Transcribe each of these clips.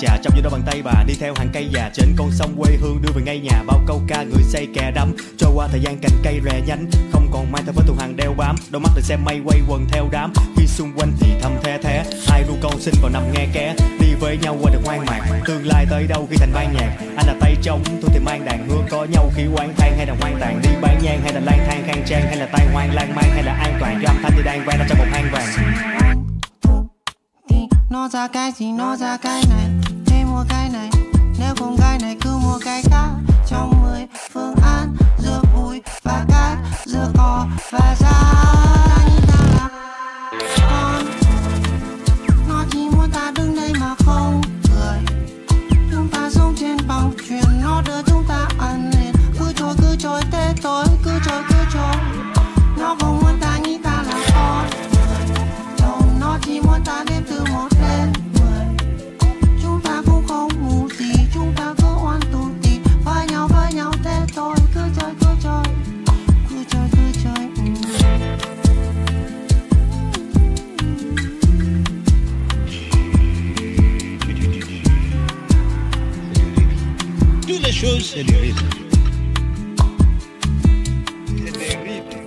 trà trong những đôi bàn tay bà. Đi theo hàng cây già, trên con sông quê hương đưa về ngay nhà. Bao câu ca người say kè đắm, trôi qua thời gian cành cây rè nhánh. Không còn mang theo với thù hàng đeo bám, đôi mắt được xem mây quay quần theo đám. Khi xung quanh thì thầm the thé, hai ru câu xin vào nằm nghe ké đi với nhau qua được ngoan mạc, tương lai tới đâu khi thành ban nhạc. Anh là tay trống tôi thì mang đàn hương có nhau. Khi quán than hay là hoang tàn, đi bán nhang hay là lang thang khang trang, hay là tai hoang lang mang hay là an toàn. Cho âm thanh thì đang vang ra trong một hang vàng. Nó ra cái gì, nó ra cái này mua cái này, nếu con cái này cứ mua cái khác. Trong mười phương án, giữa bụi và cát giữa cỏ và dao Che divino. Che divino.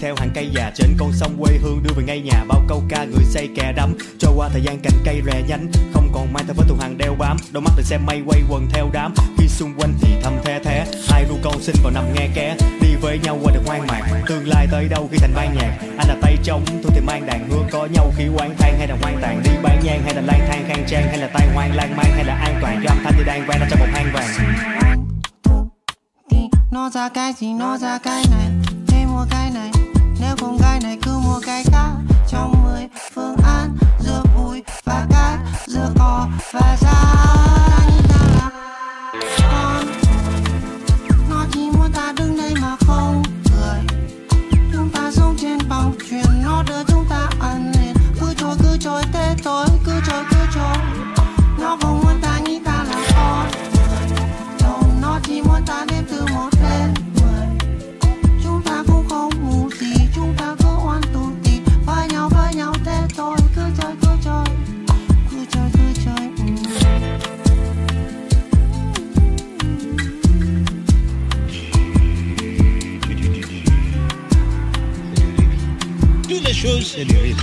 theo hàng cây già. Trên con sông quê hương đưa về ngay nhà. Bao câu ca người say kè đắm. Trôi qua thời gian cành cây rè nhánh. Không còn mai theo với tuần hàng đeo bám. Đôi mắt được xem mây quay quần theo đám. Khi xung quanh thì thầm the thế hai ru câu xin vào nằm nghe ké. Đi với nhau qua được hoang mạc. Tương lai tới đâu khi thành ban nhạc? Anh là tay trống tôi thì mang đàn Hứa có nhau. Khi quán than hay là hoang tàn, đi bán nhang hay là lang thang khang trang, hay là tai hoang lang man hay là an toàn cho âm thanh thì đang vang ra trong một hang vàng. Nó ra cái gì, nó ra cái này. Thêm một cái này nếu con gái này cứ mua cái cá trong mười phương án, giữa bụi và cát giữa cỏ và dao Tenerife.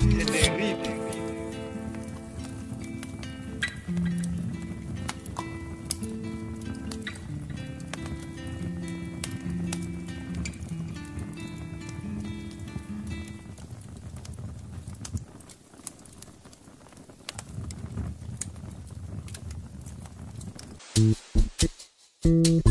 Tenerife. Thank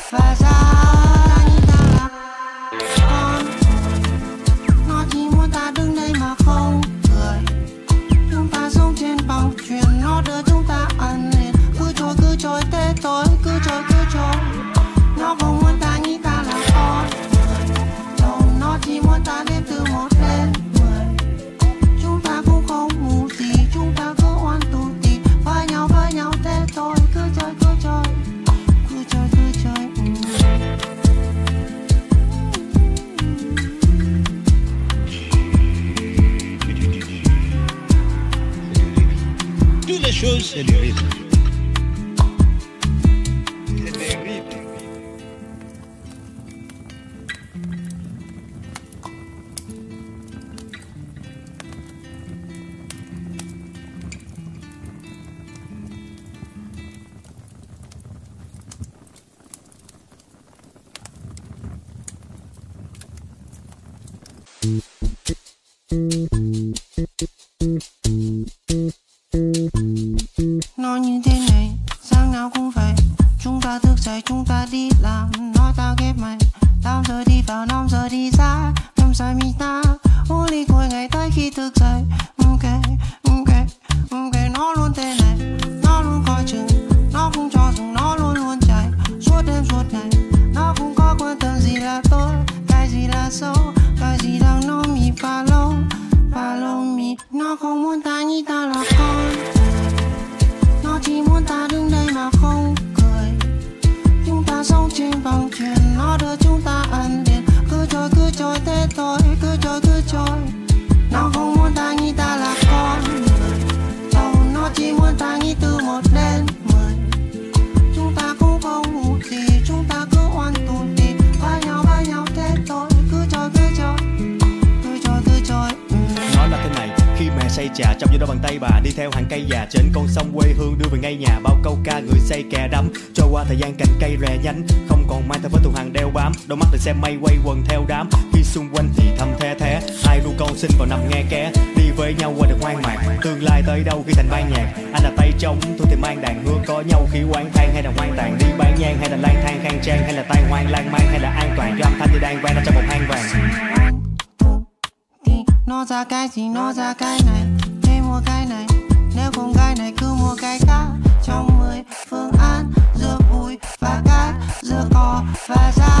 Fuzz out. qua thời gian cành cây rè nhánh. Không còn mai theo với thù hàng đeo bám. Đôi mắt đợi xem mây quay quần theo đám. Khi xung quanh thì thầm the thế. hai đu câu xin vào nằm nghe ké. Đi với nhau qua được hoang mạc. Tương lai tới đâu khi thành ban nhạc? Anh là tay trống tôi thì mang đàn Hứa có nhau khi quán than hay là hoang tàn. Đi bán nhang hay là lang thang khang trang hay là tay hoang lang mang hay là an toàn. Do âm thanh thì đang vang ra trong một hang vàng. Nó ra cái gì, nó ra cái này? Thêm mua cái này. Nếu không cái này, cứ mua cái khác. faz a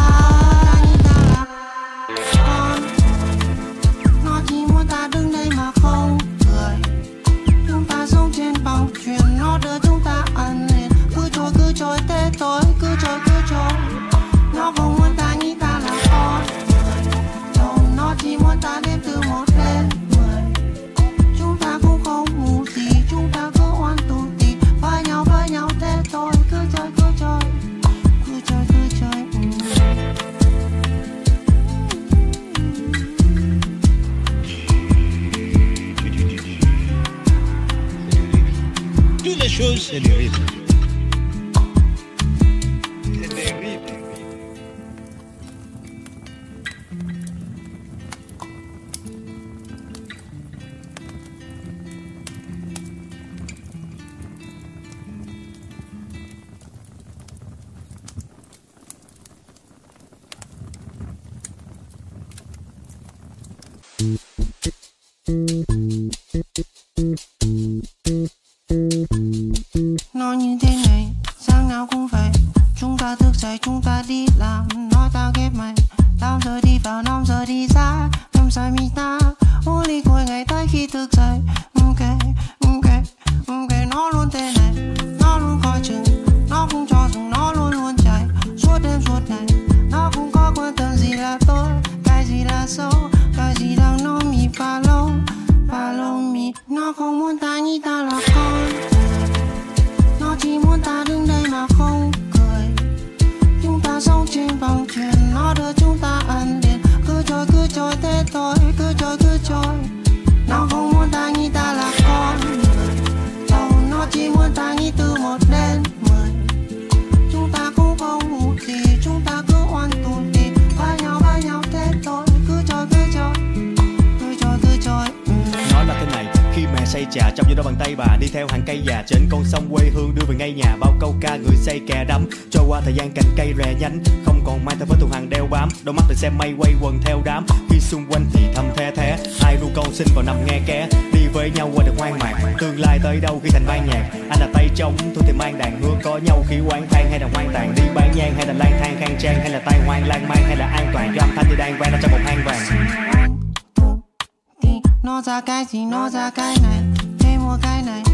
我该奈何？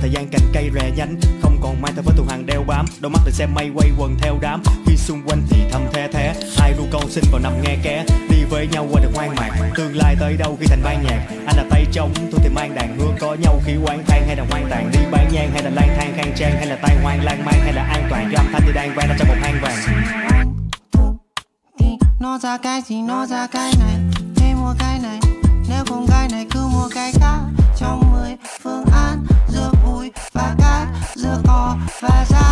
thời gian cành cây rè nhánh. Không còn mai theo với thù hàng đeo bám. Đôi mắt thì xem mây quay quần theo đám. Khi xung quanh thì thầm the thế hai ru câu xin vào nằm nghe ké đi với nhau qua được hoang mạc. Tương lai tới đâu khi thành ban nhạc? Anh là tay trống, tôi thì mang đàn hương có nhau khi quán than hay là hoang tàn? Đi bán nhang hay là lang thang khang trang? Hay là tay hoang lang man hay là an toàn? Do âm thanh thì đang vang ra trong một hang vàng. Nó ra cái gì, nó ra cái này. Thêm mua cái này, nếu không cái này cứ mua cái khác. was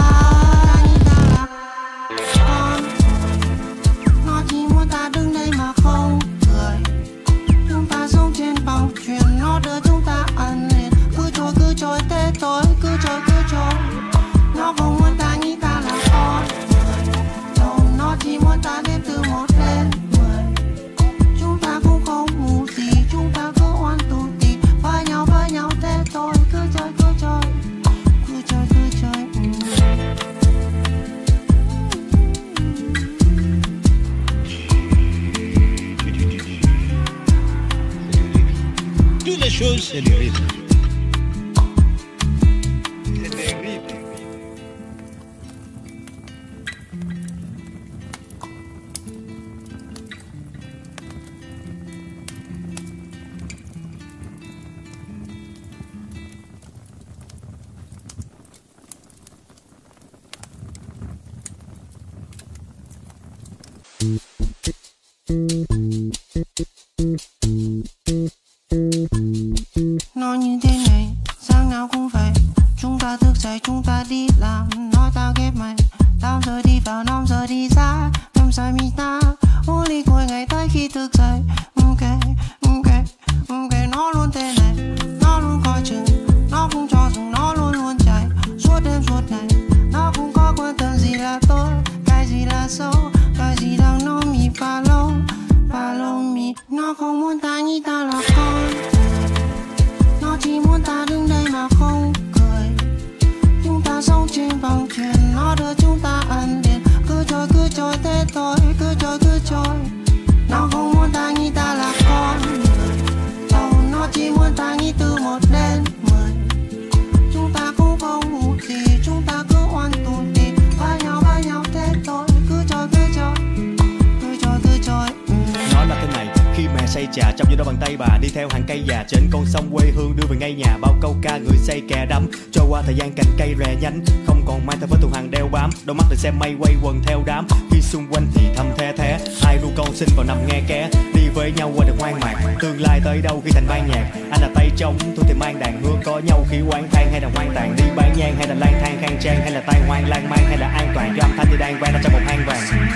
này trong một hang vàng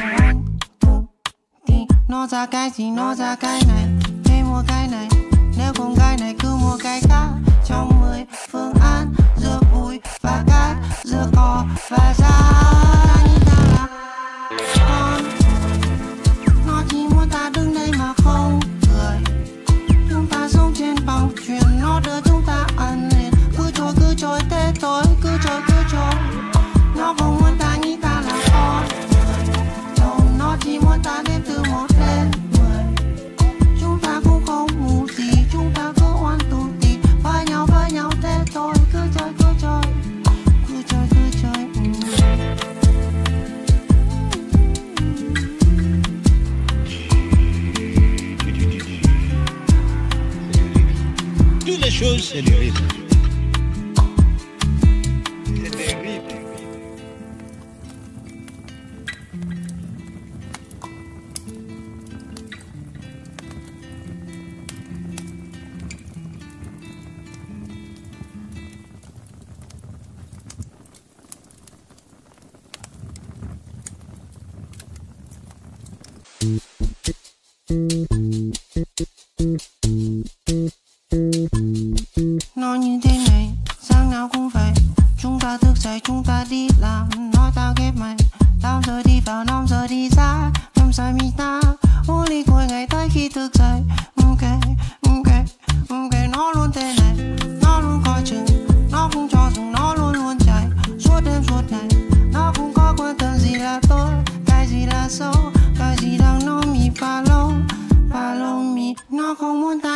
nó ra cái gì, nó ra cái này. Thế mua cái này, Nếu con gái này cứ mua cái khác. Trong mười phương án, Giữa bụi và cát Giữa cỏ và giá Yeah. 子们的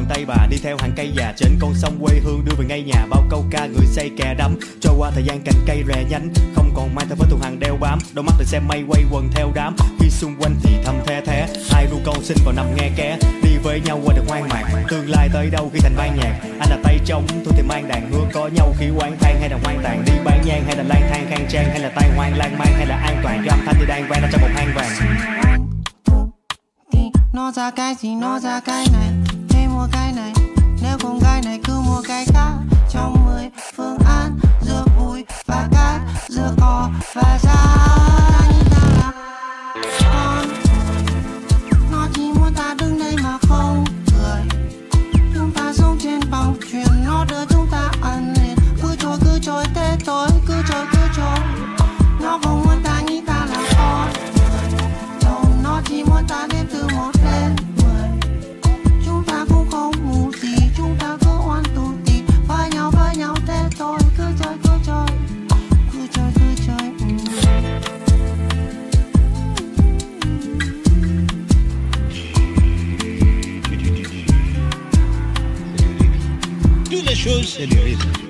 bàn tay bà, đi theo hàng cây già. Trên con sông quê hương đưa về ngay nhà, bao câu ca người say kè đắm. Trôi qua thời gian cành cây rè nhánh, không còn mai theo với tuần hàng đeo bám. Đôi mắt được xem mây quay quần theo đám. Khi xung quanh thì thầm the thé, hai ru câu xin vào nằm nghe ké. Đi với nhau qua được ngoan mạc, tương lai tới đâu khi thành ban nhạc. Anh là tay trống tôi thì mang đàn hứa có nhau khi quán than hay là hoang tàn. Đi bán nhang hay là lang thang khang trang, hay là tay hoang lang mang hay là an toàn. Cái âm thanh thì đang vang ra trong một hang vàng. Nó ra cái gì, nó ra cái này mua cái này, nếu không cái này cứ mua cái khác. Trong mười phương án, giữa bụi và cát giữa cỏ và da les choses, c'est le rythme.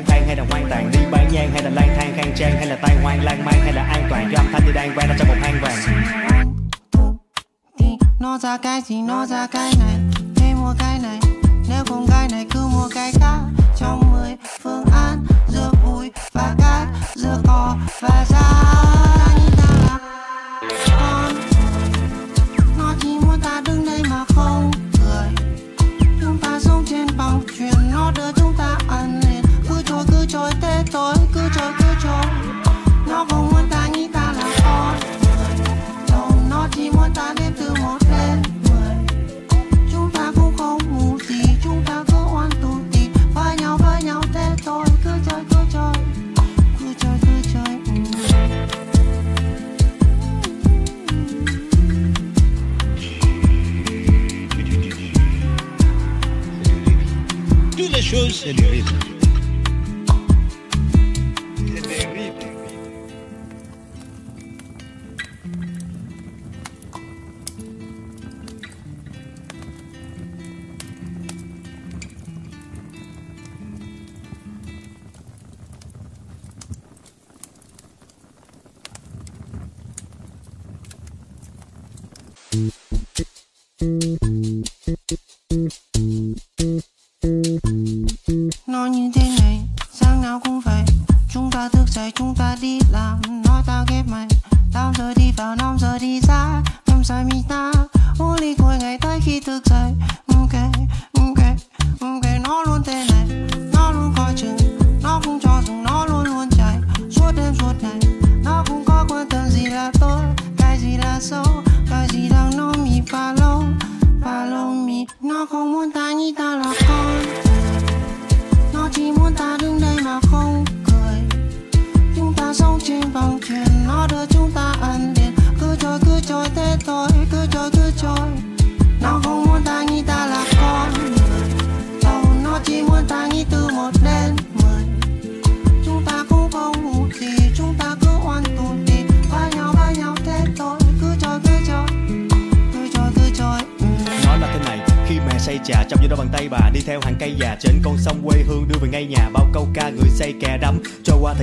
lang thang hay là hoang tàn đi bán nhang hay là lang thang, khang trang hay là tai hoang lang mang hay là an toàn cái âm thanh thì đang vang ra trong một hang vàng. Nó ra cái gì, nó ra cái này, thế mua cái này. Nếu con gái này cứ mua cái khác. Trong mười phương án, giữa bụi và cát giữa cỏ và da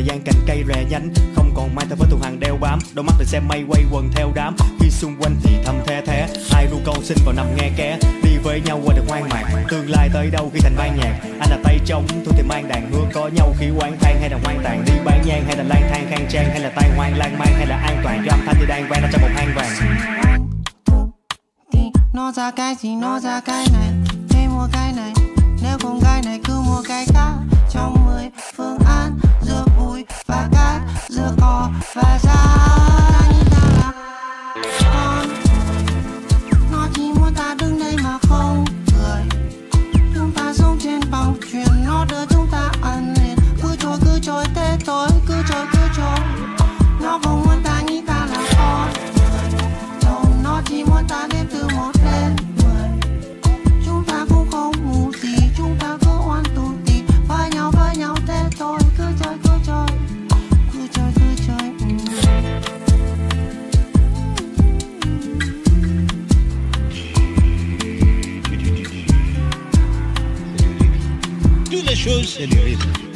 gian cành cây rè nhánh. Không còn mai theo với thù hàng đeo bám. Đôi mắt để xem mây quay quần theo đám. Khi xung quanh thì thầm the thé. Hai ru câu xin vào nằm nghe ké. Đi với nhau qua được hoang mạc. Tương lai tới đâu khi thành ban nhạc? Anh là tay trống tôi thì mang đàn hương có nhau khi quán than hay là hoang tàn. Đi bán nhang hay là lang thang khang trang hay là tay hoang lang man hay là an toàn. Cho âm thanh thì đang vang ra trong một hang vàng. Nó ra cái gì nó ra cái này. chose, elle est résolue.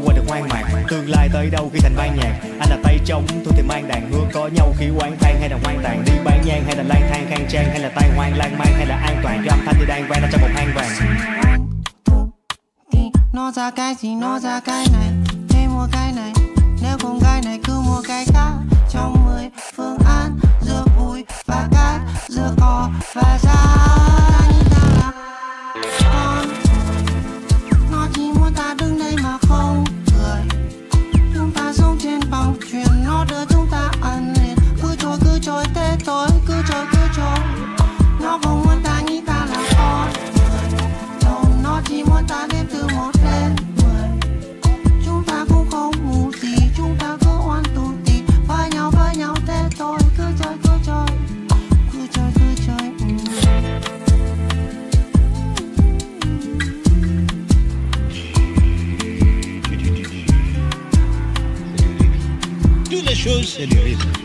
không qua được ngoan mạc. Tương lai tới đâu khi thành ban nhạc? Anh là tay trống tôi thì mang đàn hương có nhau khi oán thang hay là ngoan tàn. Đi bán nhang hay là lang thang, khang trang hay là tai hoang lang mang hay là an toàn. Cái âm thanh thì đang vang trong một hang vàng. Nó ra cái gì, nó ra cái này? Thêm mua cái này, nếu con gái này cứ mua cái khác. Trong mười phương án, giữa bụi và cát giữa cỏ và da chose, c'est le.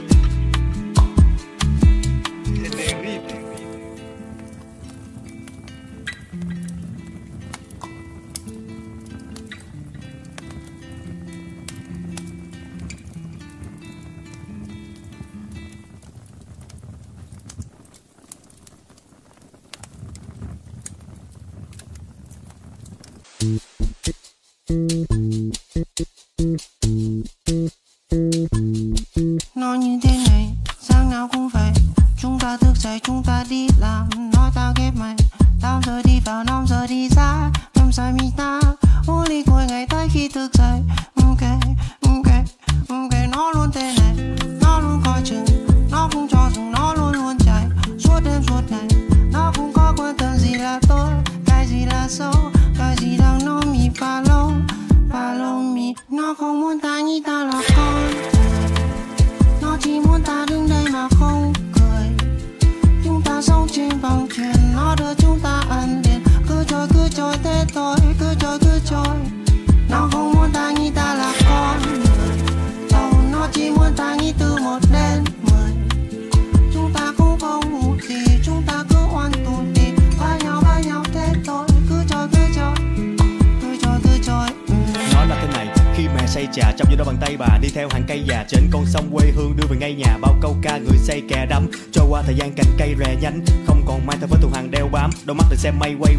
Semi-white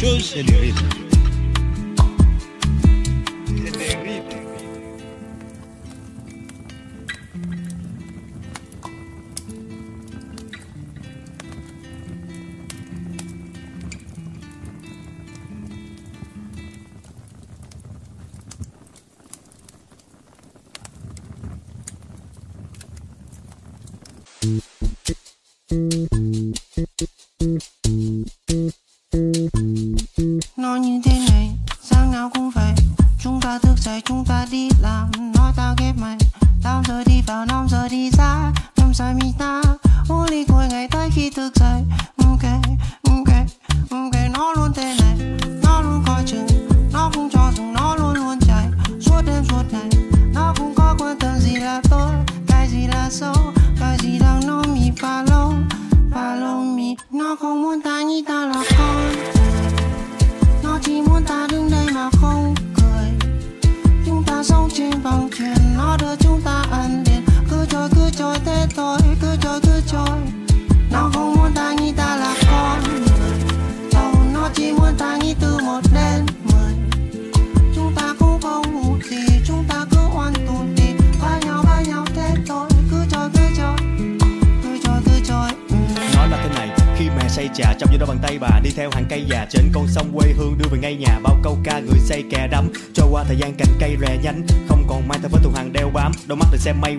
shows and rhythm.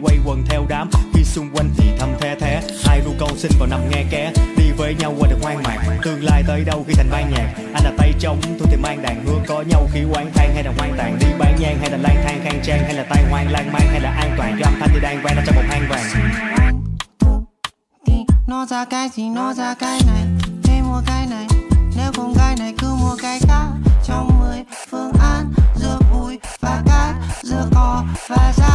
quay quần theo đám. Khi xung quanh thì thầm the thế hai đu câu xin vào nằm nghe ké. Đi với nhau qua được hoang mạc. Tương lai tới đâu khi thành ban nhạc? Anh là tay trống tôi thì mang đàn hương. Có nhau khi quán than hay là hoang tàn? Đi bán nhang hay là lang thang, khang trang hay là tai hoang lang mang hay là an toàn? Cho âm thanh thì đang vang ra trong một hang vàng. Nó ra cái gì, nó ra cái này? Thế mua cái này. Nếu không cái này, cứ mua cái khác. Trong mười phương án, giữa bụi và cát giữa cỏ và giá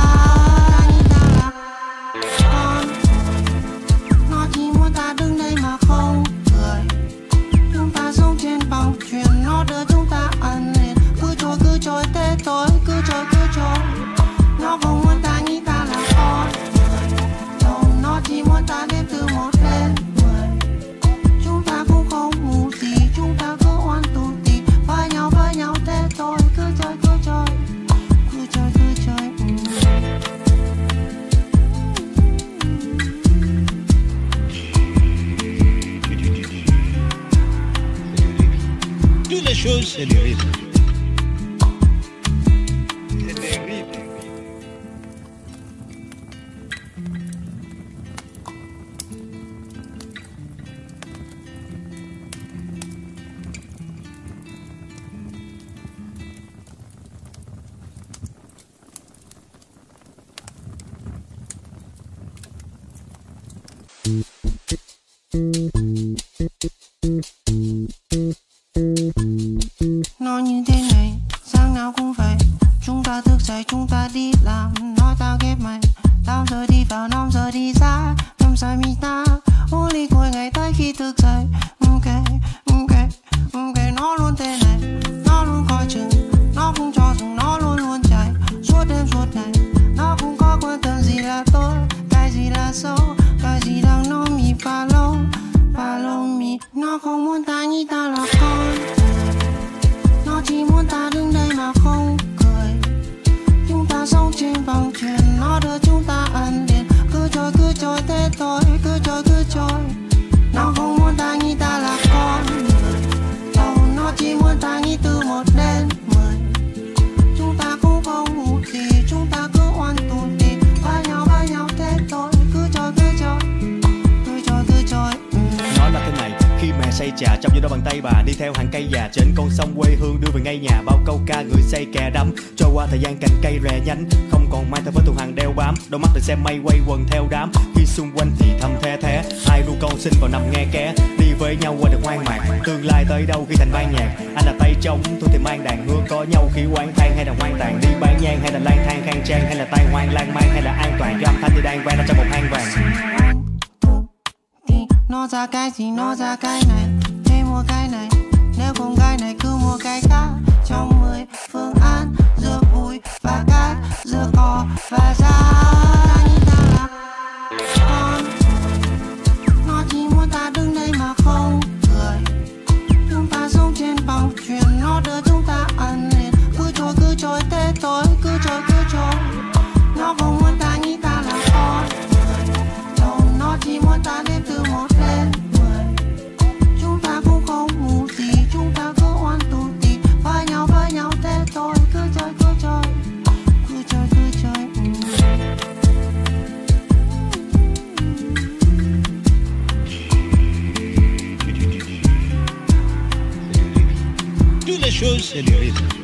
这里 my way. c'est le rythme.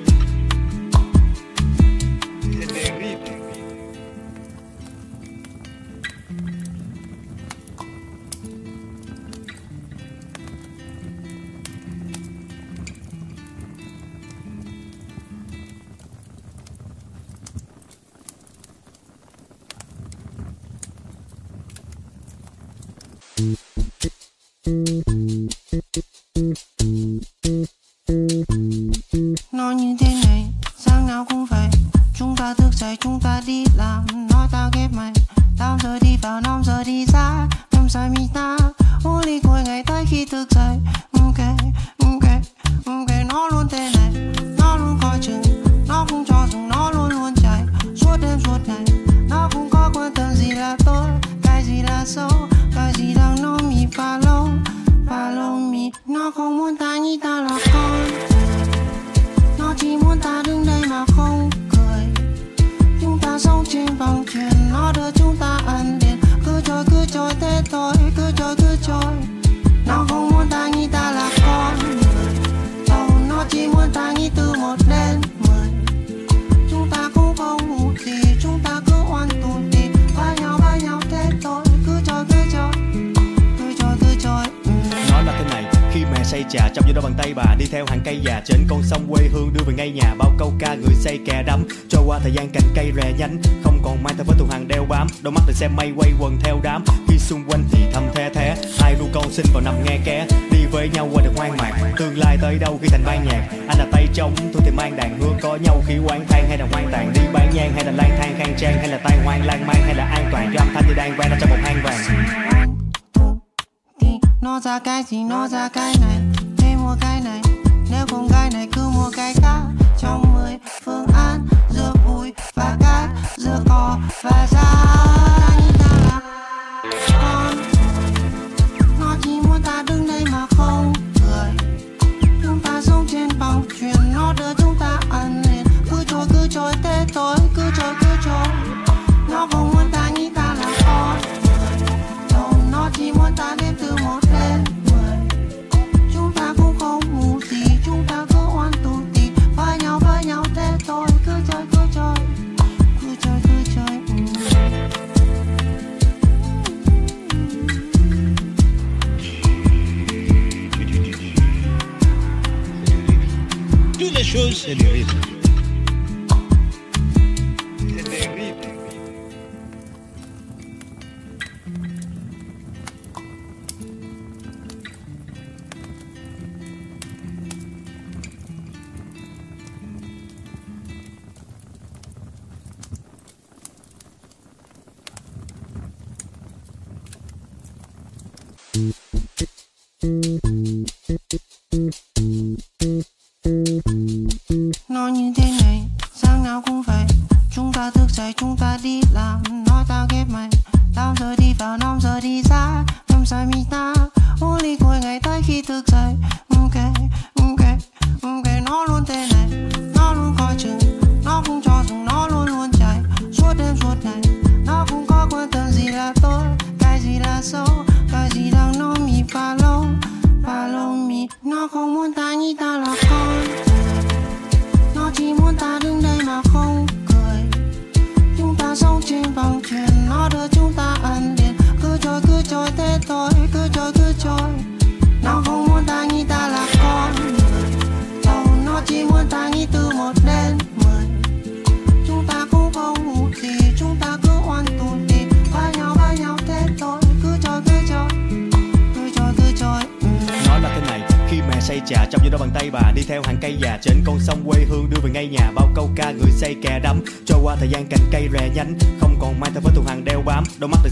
người say kè đắm. Trôi qua thời gian cành cây rè nhánh. Không còn mang theo với thù hàng đeo bám. Đôi mắt thì xem mây quay quần theo đám. Khi xung quanh thì thầm the thế, hai đu con xin vào nằm nghe ké đi với nhau qua được hoang mạc. Tương lai tới đâu khi thành ban nhạc? Anh là tay trống tôi thì mang đàn hương. Có nhau khi quán than hay là hoang tàn? Đi bán nhang hay là lang thang khang trang? Hay là tai hoang lang mang hay là an toàn? Cho âm thanh như đang vang ra trong một hang vàng. Nó ra cái gì nó ra cái này? Thế mua cái này nếu không cái này cứ mua cái khác. 发干，嘴角发干。Absolutely. 朝みたい。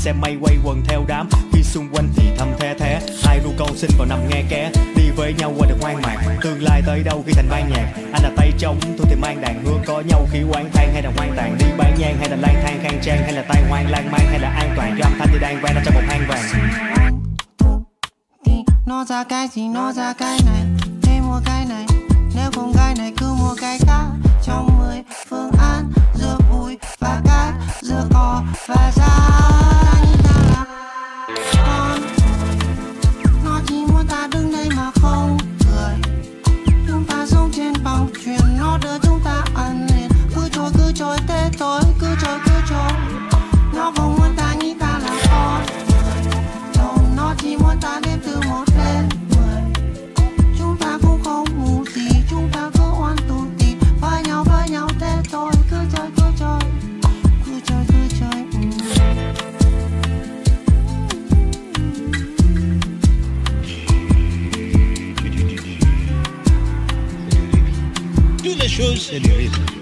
xe may quay quần theo đám serio, hijo.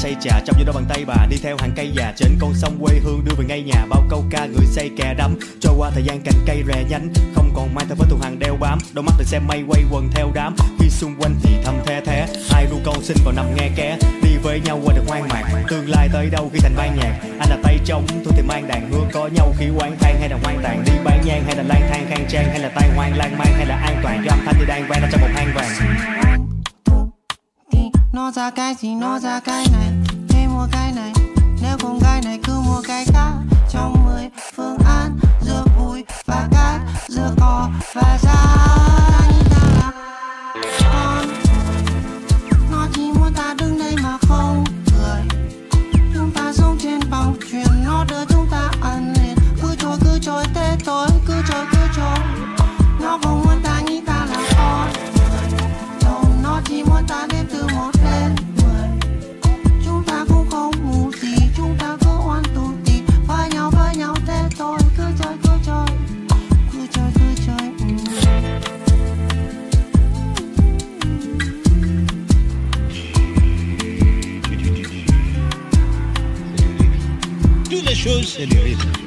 say trà trong những đôi bàn tay bà. Đi theo hàng cây già, trên con sông quê hương đưa về ngay nhà. Bao câu ca người say kè đắm, trôi qua thời gian cành cây rè nhánh. Không còn mai theo với tuần hàng đeo bám, đôi mắt được xem mây quay quần theo đám. Khi xung quanh thì thầm the thế hai ru câu xin vào nằm nghe ké. Đi với nhau qua được hoang mạc, tương lai tới đâu khi thành ban nhạc. Anh là tay trống tôi thì mang đàn hương có nhau khi quán than hay là hoang tàn. Đi bán nhang hay là lang thang khang trang, hay là tay hoang lang mang hay là an toàn. Cho âm thanh thì đang vang ra trong một hang vàng nó ra cái gì nó ra cái này. thế mua cái này nếu không cái này cứ mua cái khác. Trong mười phương án giữa bụi và cát giữa cỏ và da ta con nó chỉ muốn ta đứng đây mà không chose et du rythme.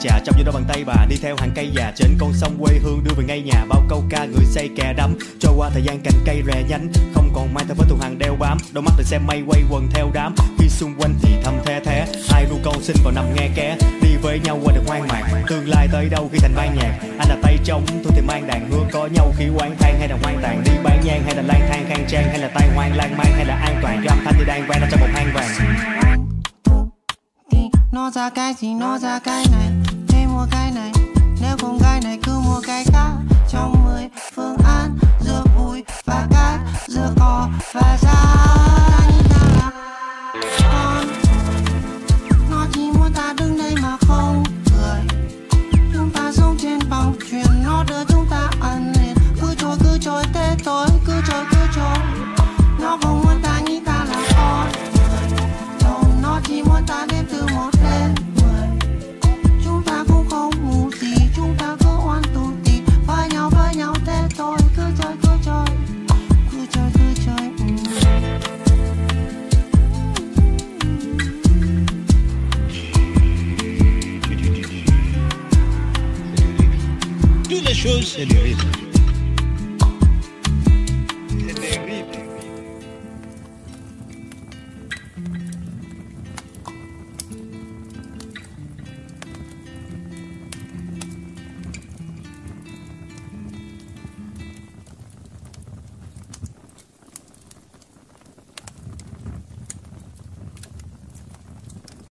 trà. Trong những đôi bàn tay, bà đi theo hàng cây già. Trên con sông quê hương đưa về ngay nhà. Bao câu ca người say kè đắm. Trôi qua thời gian cành cây rè nhánh. Không còn mai theo với thù hàng đeo bám. Đôi mắt được xem mây quay quần theo đám. Khi xung quanh thì thầm the thế hai lu câu xin vào nằm nghe ké. Đi với nhau qua được hoang mạc. Tương lai tới đâu khi thành ban nhạc? Anh là tay trống tôi thì mang đàn hương. Có nhau khi quán than hay là hoang tàn? Đi bán nhang hay là lang thang khang trang? Hay là tay hoang lan man hay là an toàn? Cho âm thanh thì đang vang ra trong một hang vàng. Nó ra cái gì nó ra cái này cái này, nếu không cái này cứ mua cái khác. Trong mười phương án, giữa vui và cát giữa cỏ và ra accéléré